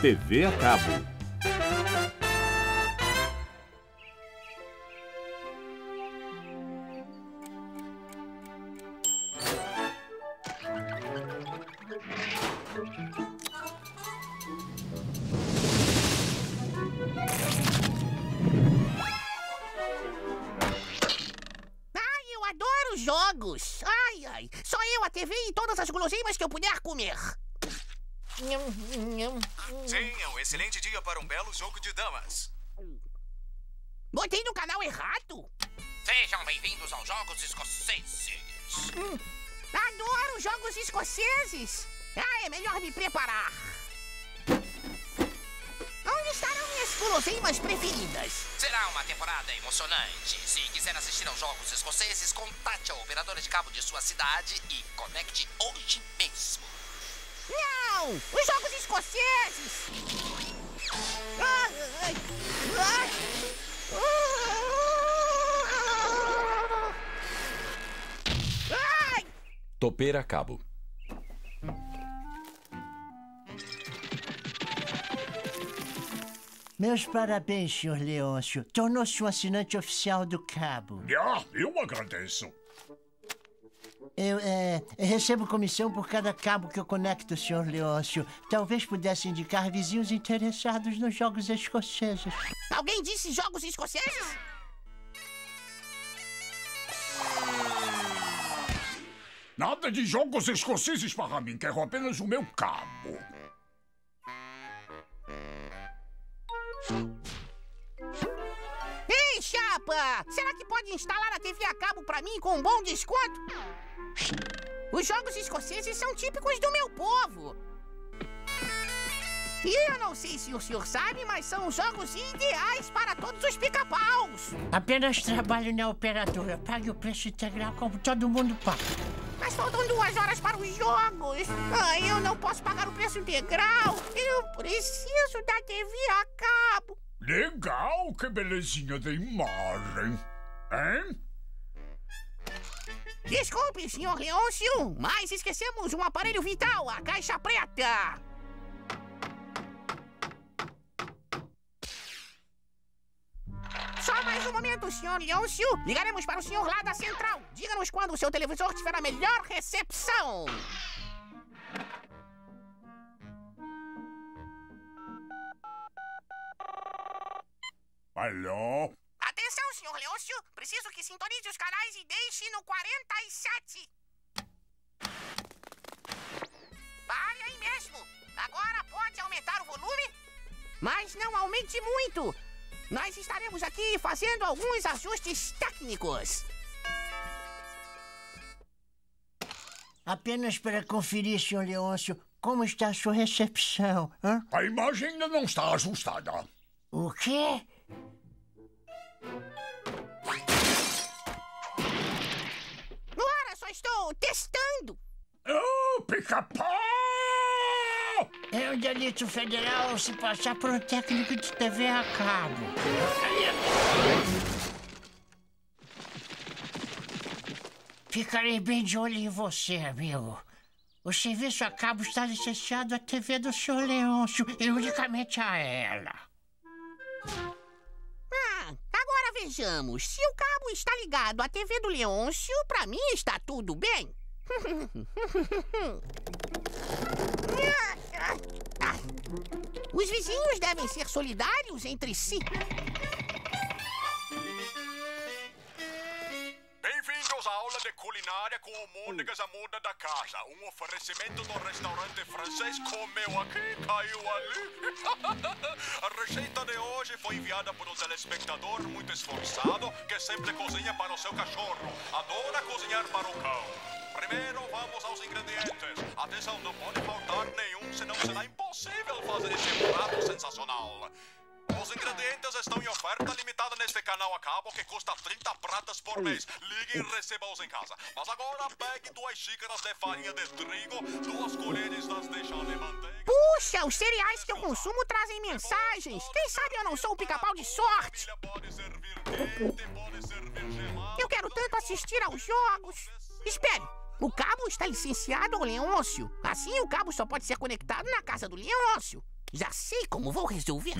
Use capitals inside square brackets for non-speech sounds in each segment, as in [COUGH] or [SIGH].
TV a cabo. Jogos. Ai, ai. Só eu, a TV e todas as guloseimas que eu puder comer. Sim, é um excelente dia para um belo jogo de damas. Botei no canal errado. Sejam bem-vindos aos Jogos Escoceses. Adoro jogos escoceses. Ah, é melhor me preparar. Onde estarão minhas guloseimas preferidas? Será uma temporada emocionante. Se quiser assistir aos Jogos Escoceses, contate a operadora de cabo de sua cidade e conecte hoje mesmo. Não! Os jogos escoceses! Ai! Topeira a cabo. Meus parabéns, senhor Leôncio. Tornou-se um assinante oficial do Cabo. Ah, eu agradeço. Eu é, recebo comissão por cada cabo que eu conecto, senhor Leôncio. Talvez pudesse indicar vizinhos interessados nos jogos escoceses. Alguém disse jogos escoceses? Nada de jogos escoceses para mim, quero apenas o meu cabo. Será que pode instalar a TV a cabo pra mim com um bom desconto? Os jogos escoceses são típicos do meu povo. E eu não sei se o senhor sabe, mas são jogos ideais para todos os pica-paus. Apenas trabalho na operadora. Pague o preço integral como todo mundo paga. Mas faltam duas horas para os jogos. Ai, eu não posso pagar o preço integral. Eu preciso da TV a cabo. Legal, que belezinha de imagem. Hein? Desculpe, senhor Leôncio, mas esquecemos um aparelho vital, a caixa preta. Só mais um momento, senhor Leôncio. Ligaremos para o senhor lá da central. Diga-nos quando o seu televisor tiver a melhor recepção. Alô? Atenção, senhor Leôncio. Preciso que sintonize os canais e deixe no 47. Pare aí mesmo. Agora pode aumentar o volume? Mas não aumente muito. Nós estaremos aqui fazendo alguns ajustes técnicos. Apenas para conferir, senhor Leôncio, como está a sua recepção. Hã? A imagem ainda não está ajustada. O quê? Estou testando. Oh, pica-pau! É um delito federal se passar por um técnico de TV a cabo. Ficarei bem de olho em você, amigo. O serviço a cabo está licenciado à TV do senhor Leôncio e unicamente a ela. Vejamos. Se o cabo está ligado à TV do Leôncio, pra mim está tudo bem. [LAUGHS] Os vizinhos devem ser solidários entre si. De culinária com o Mônicas a Moda da Casa. Um oferecimento do restaurante francês Comeu Aqui, Caiu Ali. [LAUGHS] a receita de hoje foi enviada por um telespectador muito esforçado que sempre cozinha para o seu cachorro. Adora cozinhar para o cão. Primeiro vamos aos ingredientes. Atenção, não pode faltar nenhum, senão será impossível fazer esse prato sensacional. Os ingredientes estão em oferta limitada neste canal a cabo que custa 30 pratas por mês. Ligue e receba-os em casa. Mas agora pegue duas xícaras de farinha de trigo, duas colheres das de chá de manteiga. Puxa, os cereais que eu consumo trazem mensagens. Quem sabe eu não sou o pica-pau de sorte. Família pode servir quente, pode servir gelado. Eu quero tanto assistir aos jogos. Espere, o cabo está licenciado ao Leôncio. Assim, o cabo só pode ser conectado na casa do Leôncio. Já sei como vou resolver.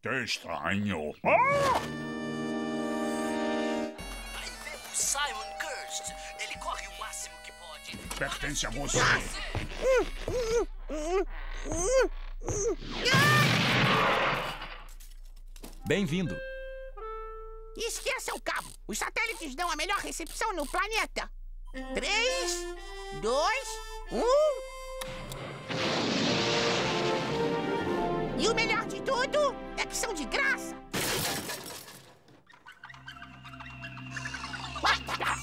Que estranho. Aí vemos Simon Kirst. Ele corre o máximo que pode. Pertence a você. Bem-vindo. Esqueça o cabo. Os satélites dão a melhor recepção no planeta. Três, dois, um. E o melhor de tudo é que são de graça. Nunca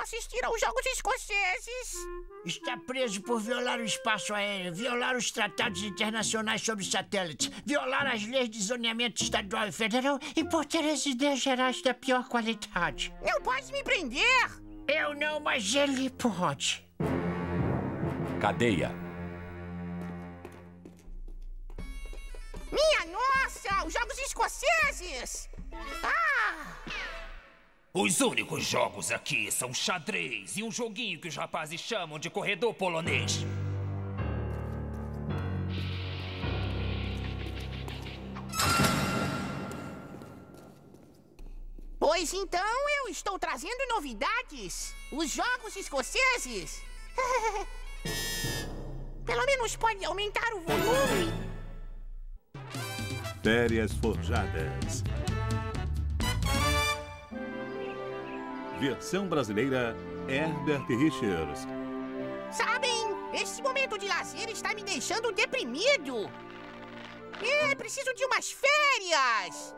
assistir aos Jogos Escoceses. Está preso por violar o espaço aéreo, violar os tratados internacionais sobre satélites, violar as leis de zoneamento estadual e federal e por ter as ideias gerais da pior qualidade. Não pode me prender. Eu não, mas ele pode. Cadeia. Minha nossa, os Jogos Escoceses. Ah! Os únicos jogos aqui são xadrez e um joguinho que os rapazes chamam de corredor polonês. Pois então eu estou trazendo novidades. Os Jogos Escoceses. [LAUGHS] Pelo menos pode aumentar o volume. Férias forjadas. Versão brasileira Herbert Richards. Sabem, esse momento de lazer está me deixando deprimido. É, preciso de umas férias.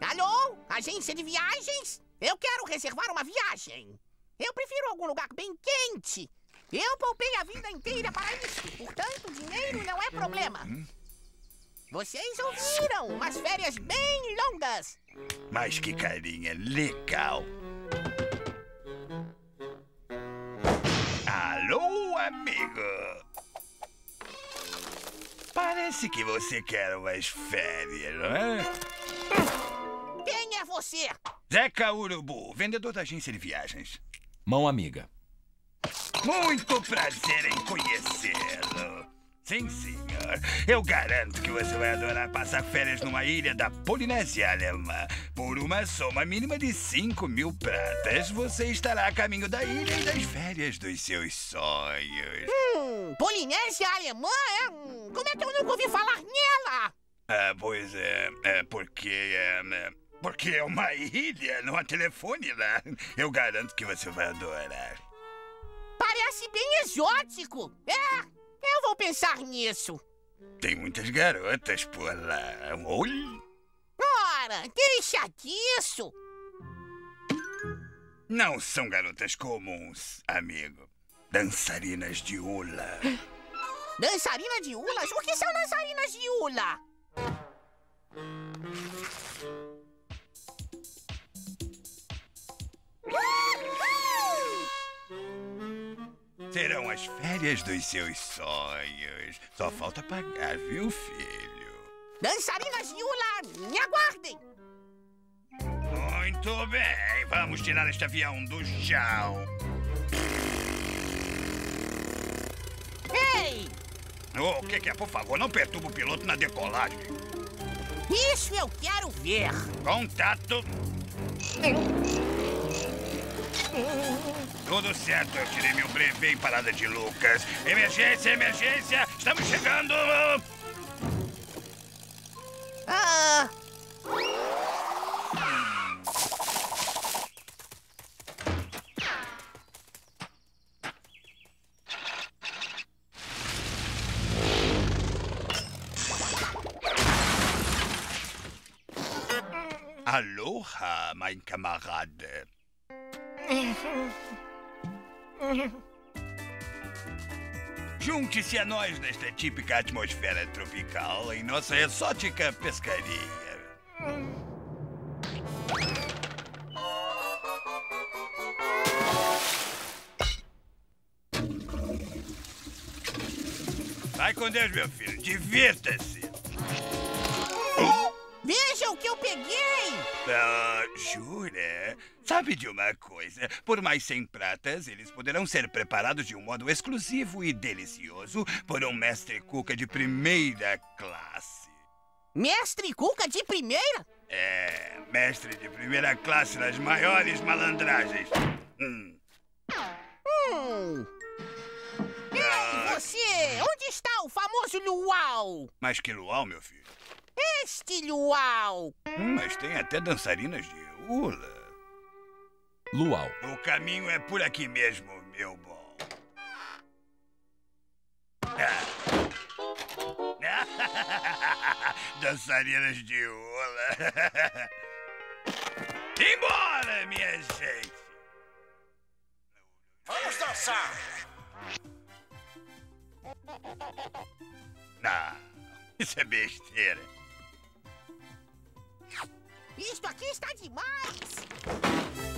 Alô? Agência de viagens? Eu quero reservar uma viagem. Eu prefiro algum lugar bem quente. Eu poupei a vida inteira para isso, portanto, dinheiro não é problema. Vocês ouviram? Umas férias bem longas. Mas que carinha legal. Amigo. Parece que você quer umas férias, não é? Quem é você? Zeca Urubu, vendedor da agência de viagens. Mão amiga. Muito prazer em conhecê-lo. Sim, senhor. Eu garanto que você vai adorar passar férias numa ilha da Polinésia Alemã. Por uma soma mínima de 5 mil pratas, você estará a caminho da ilha e das férias dos seus sonhos. Hum, Polinésia Alemã é? Como é que eu nunca ouvi falar nela? Ah, pois é, é porque é, é, porque é uma ilha, não há telefone lá. Eu garanto que você vai adorar. Parece bem exótico. É, eu vou pensar nisso. Tem muitas garotas por lá. Oi? Ora, deixa disso. Não são garotas comuns, amigo. Dançarinas de hula. [GASPS] Dançarina de ulas? O que são dançarinas de ula? Serão as férias dos seus sonhos. Só falta pagar, viu, filho? Dançarinas de ula, me aguardem. Muito bem, vamos tirar este avião do chão. Ei, Oh, o que, que é? Por favor, não perturba o piloto na decolagem. isso eu quero ver. Contato. Tudo certo, eu tirei meu brevê em Parada de Lucas. Emergência, emergência! Estamos chegando! Ah, Aloha, mein camarade. Junte-se a nós nesta típica atmosfera tropical em nossa exótica pescaria. Vai com Deus, meu filho. Divirta-se. peguei! Ah, jura? Sabe de uma coisa? Por mais 100 pratas, eles poderão ser preparados de um modo exclusivo e delicioso por um mestre cuca de primeira classe. Mestre Cuca de primeira? É, mestre de primeira classe nas maiores malandragens. Hum. Hum. Ei, você! Onde está o famoso luau? Mas que luau, meu filho? Este luau! Hum, mas tem até dançarinas de hula. Luau. O caminho é por aqui mesmo, meu bom. [LAUGHS] Dançarinas de hula. [LAUGHS] Embora, minha gente. Vamos dançar! Não, isso é besteira. Isto aqui está demais!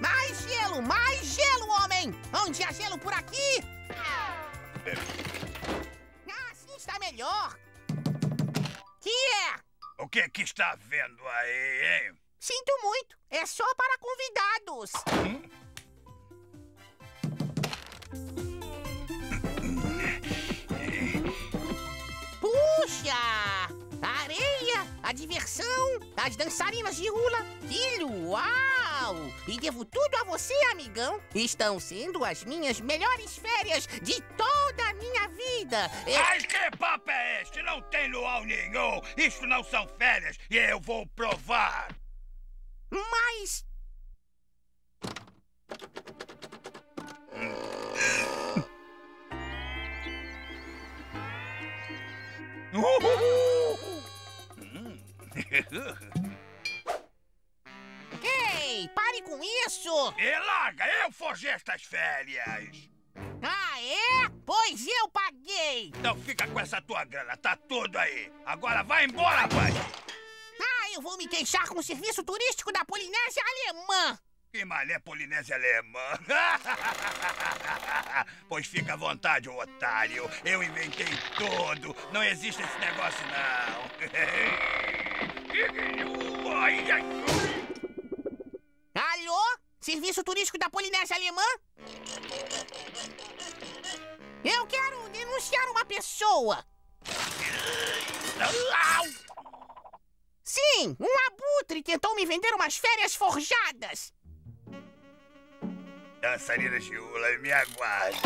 Mais gelo, mais gelo, homem! Onde há gelo por aqui? Ah, assim está melhor. Que é? O que que está vendo aí, hein? Sinto muito, é só para convidados. Puxa! A diversão, as dançarinas de hula. Que luau! E devo tudo a você, amigão. Estão sendo as minhas melhores férias de toda a minha vida. É- Mas que papo é este? Não tem luau nenhum. Isto não são férias e eu vou provar. Mas Ei, pare com isso! E larga, eu forjei estas férias. Ah, é? Pois eu paguei! Então fica com essa tua grana, tá tudo aí. Agora vai embora, pai. Ah, eu vou me queixar com o serviço turístico da Polinésia Alemã! Que malé Polinésia Alemã. [LAUGHS] pois fica à vontade, otário. Eu inventei tudo. Não existe esse negócio, não. [LAUGHS] Alô? Serviço turístico da Polinésia Alemã? Eu quero denunciar uma pessoa! Sim, um abutre tentou me vender umas férias forjadas! Dançarina de hula, me aguarde.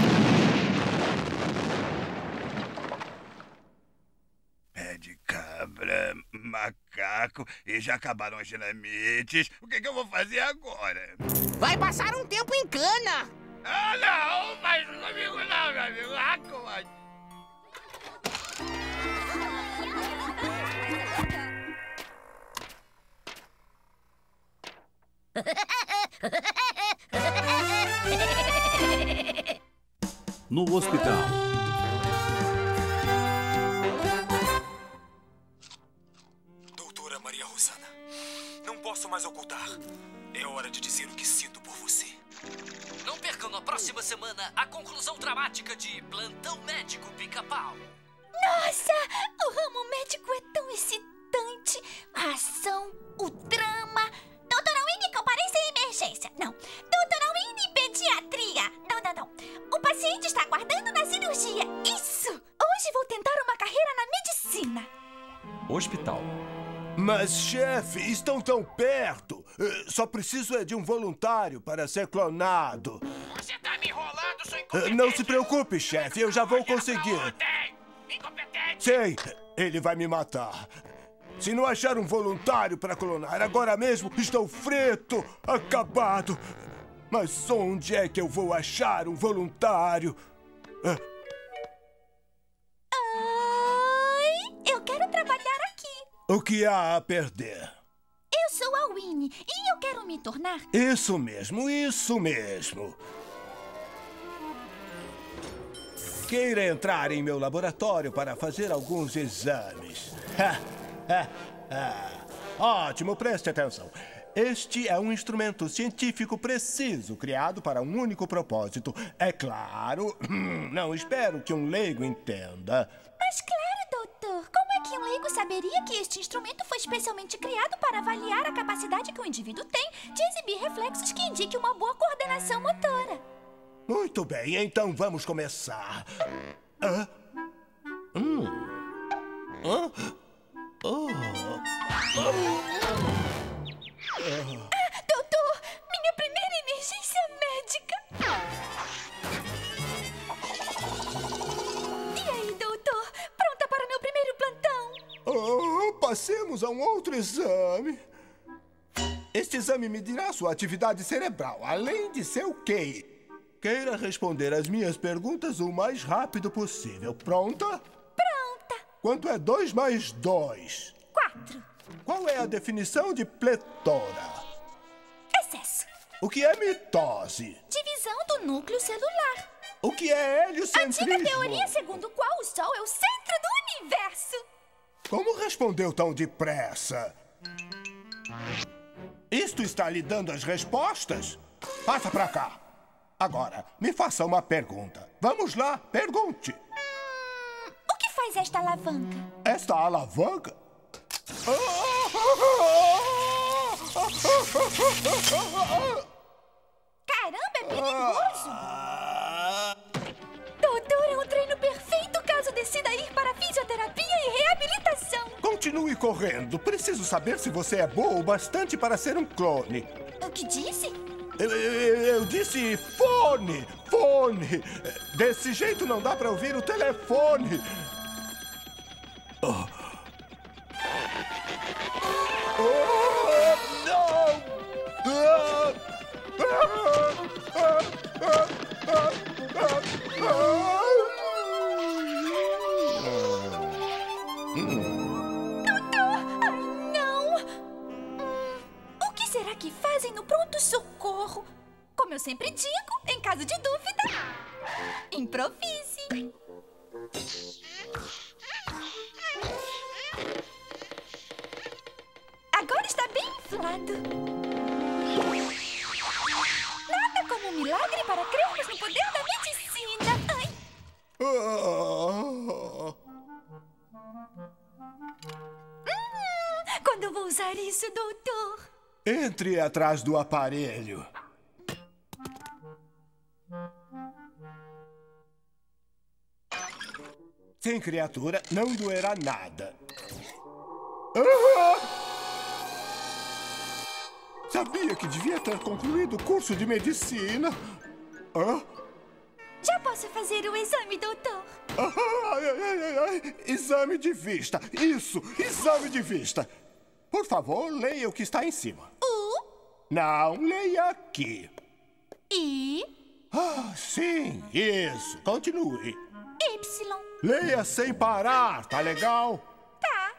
Pé de cabra, macaco e já acabaram as dinamites. O que, que eu vou fazer agora? Vai passar um tempo em cana! Ah, não! Mas comigo não, meu amigo. Ah, como- No hospital. Posso mais ocultar. É hora de dizer o que sinto por você. Não percam na próxima semana a conclusão dramática de Plantão Médico Pica-Pau. Nossa, o ramo médico é tão excitante. A ação, o drama. Doutora Winnie, comparência em emergência. Não. Doutora Winnie, pediatria. Não, não, não. O paciente está aguardando na cirurgia. Isso. Hoje vou tentar uma carreira na medicina. Hospital. Mas, chefe, estão tão perto. Eh, Só preciso é de um voluntário para ser clonado. Você tá me enrolando, sou Eh, Não se preocupe, chefe, eu já vou conseguir. Incompetente! Sei, ele vai me matar. Se não achar um voluntário para clonar agora mesmo, estou frito, acabado. Mas onde é que eu vou achar um voluntário? Ah, o que há a perder? Eu sou a Winnie e eu quero me tornar Isso mesmo, isso mesmo. Queira entrar em meu laboratório para fazer alguns exames. [LAUGHS] Ótimo, preste atenção. Este é um instrumento científico preciso, criado para um único propósito. É claro, [CLEARS THROAT] não espero que um leigo entenda. Mas claro, leigo saberia que este instrumento foi especialmente criado para avaliar a capacidade que o indivíduo tem de exibir reflexos que indiquem uma boa coordenação motora? Muito bem, então vamos começar. Hã? Hum. Hã? Oh. Ah, doutor, passemos a um outro exame. Este exame medirá sua atividade cerebral, além de seu QI. Queira responder as minhas perguntas o mais rápido possível. Pronta? Pronta. Quanto é 2 mais 2? Quatro. Qual é a definição de pletora? Excesso. O que é mitose? Divisão do núcleo celular. O que é heliocentrismo? Antiga teoria segundo qual o Sol é o centro do universo. Como respondeu tão depressa? Isto está lhe dando as respostas? Passa pra cá. Agora, me faça uma pergunta. Vamos lá, pergunte. Hum, o que faz esta alavanca? Esta alavanca? Caramba, é perigoso! Doutor, é um decida ir para fisioterapia e reabilitação. Continue correndo. Preciso saber se você é boa o bastante para ser um clone. O que disse? Eu, eu, eu, disse fone, fone. Desse jeito não dá para ouvir o telefone. Oh. Eu sempre digo, em caso de dúvida, improvise. Agora está bem inflado. Nada como um milagre para crermos no poder da medicina. Ai. Hum, quando vou usar isso, doutor? Entre atrás do aparelho. Sem criatura, não doerá nada. Ah! Sabia que devia ter concluído o curso de medicina. Ah? Já posso fazer o exame, doutor? Ai, ai, ai, ai. Exame de vista. Isso, exame de vista. Por favor, leia o que está em cima. U. Não, leia aqui. I. Ah, sim, isso. Continue. Y. Leia sem parar, tá legal? Tá.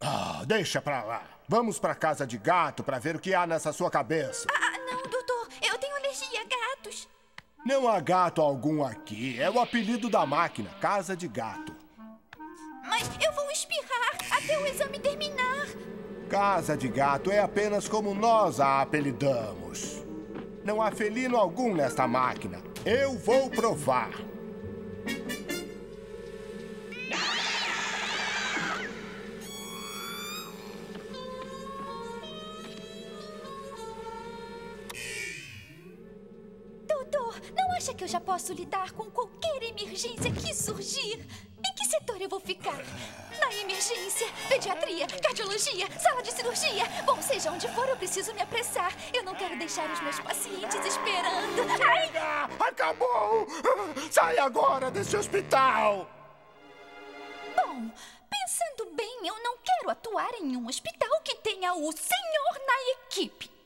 Ah, deixa pra lá. Vamos pra casa de gato pra ver o que há nessa sua cabeça. Ah, não, doutor. Eu tenho alergia a gatos. Não há gato algum aqui. É o apelido da máquina, casa de gato. Mas eu vou espirrar até o exame terminar. Casa de gato é apenas como nós a apelidamos. Não há felino algum nesta máquina. Eu vou provar. Posso lidar com qualquer emergência que surgir? Em que setor eu vou ficar? Na emergência, pediatria, cardiologia, sala de cirurgia. Bom, seja onde for, eu preciso me apressar. Eu não quero deixar os meus pacientes esperando. Ai! Chega! Acabou! Sai agora desse hospital! Bom, pensando bem, eu não quero atuar em um hospital que tenha o senhor na equipe.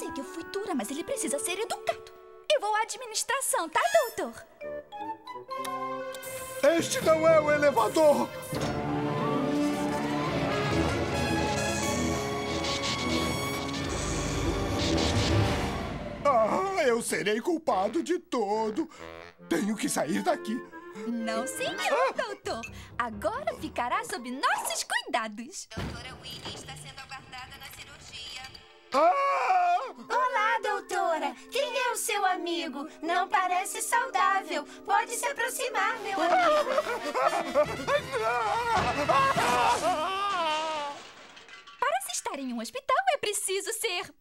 Eu sei que eu fui dura, mas ele precisa ser educado. Eu vou à administração, tá, doutor? Este não é o elevador! Ah, eu serei culpado de tudo. Tenho que sair daqui. Não, senhor, doutor. Agora ficará sob nossos cuidados. Doutora Winnie está sendo aguardada na cirurgia. Olá, amigo? Não parece saudável. Pode se aproximar, meu amigo. Para se estar em um hospital é preciso ser